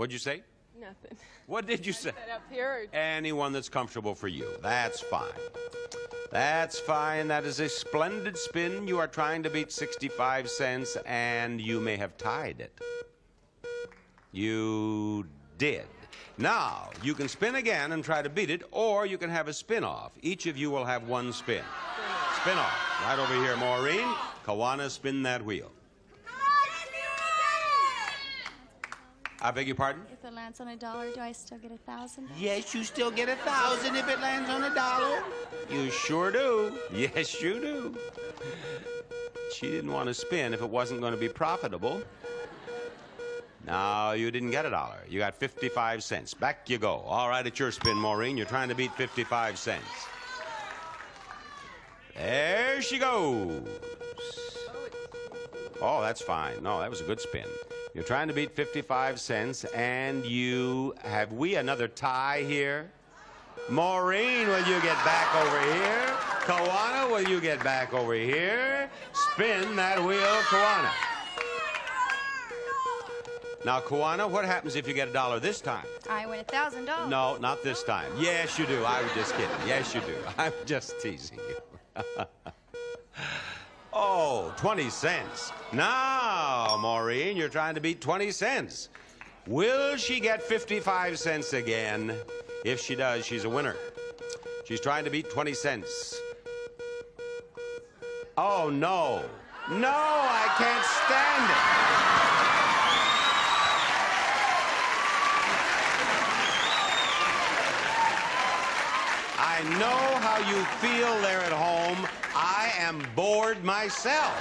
What'd you say? Nothing. What did you say? Up here. Or... Anyone that's comfortable for you. That's fine. That's fine. That is a splendid spin. You are trying to beat 65 cents, and you may have tied it. You did. Now, you can spin again and try to beat it, or you can have a spin off. Each of you will have one spin. Spin off. Right over here, Maureen. Kawana, spin that wheel. I beg your pardon? If it lands on a dollar, do I still get a thousand? Yes, you still get a thousand if it lands on a dollar. You sure do. Yes, you do. She didn't want to spin if it wasn't going to be profitable. No, you didn't get a dollar. You got 55 cents. Back you go. All right, it's your spin, Maureen. You're trying to beat 55 cents. There she goes. Oh, that's fine. No, that was a good spin. You're trying to beat 55 cents, and you have we another tie here? Maureen, will you get back over here? Kawana, will you get back over here? Spin that wheel, Kawana. Now, Kawana, what happens if you get a dollar this time? I win a thousand dollars. No, not this time. Yes, you do. I was just kidding. Yes, you do. I'm just teasing you. oh, 20 cents. Now, Maureen, you're trying to beat 20 cents. Will she get 55 cents again? If she does, she's a winner. She's trying to beat 20 cents. Oh, no. No, I can't stand it. I know how you feel there at home. I am bored myself.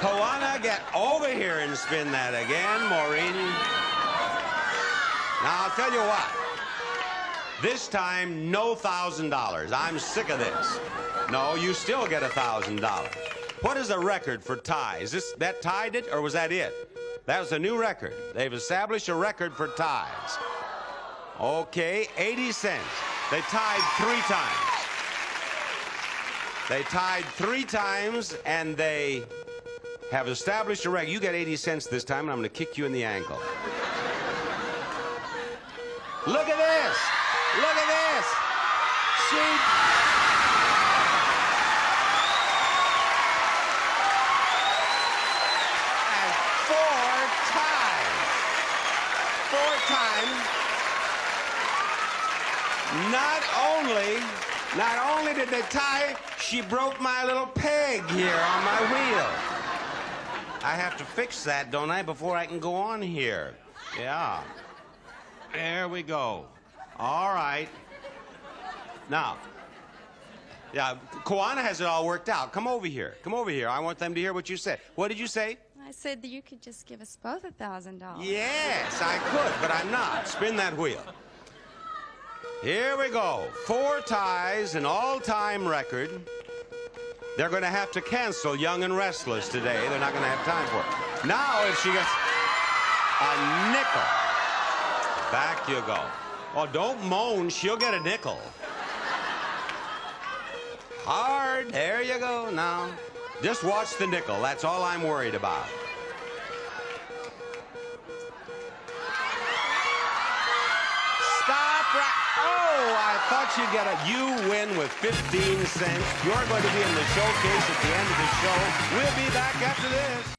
Kawana, get over here and spin that again, Maureen. Now, I'll tell you what. This time, no thousand dollars. I'm sick of this. No, you still get a thousand dollars. What is the record for ties? Is that tied it, or was that it? That was a new record. They've established a record for ties. Okay, 80 cents. They tied three times. They tied three times, and they have established a record. You get 80 cents this time, and I'm going to kick you in the ankle. Look at this! Look at this! She. Four times. Four times. Not only, not only did they tie, she broke my little peg here on my wheel. I have to fix that, don't I, before I can go on here? Yeah. There we go. All right. Now, yeah, Kawana has it all worked out. Come over here. Come over here. I want them to hear what you said. What did you say? I said that you could just give us both a thousand dollars. Yes, I could, but I'm not. Spin that wheel. Here we go. Four ties, an all time record. They're going to have to cancel Young and Restless today. They're not going to have time for it. Now, if she gets a nickel, back you go. Oh, don't moan. She'll get a nickel. Hard. There you go. Now, just watch the nickel. That's all I'm worried about. Oh, I thought you'd get a. You win with 15 cents. You're going to be in the showcase at the end of the show. We'll be back after this.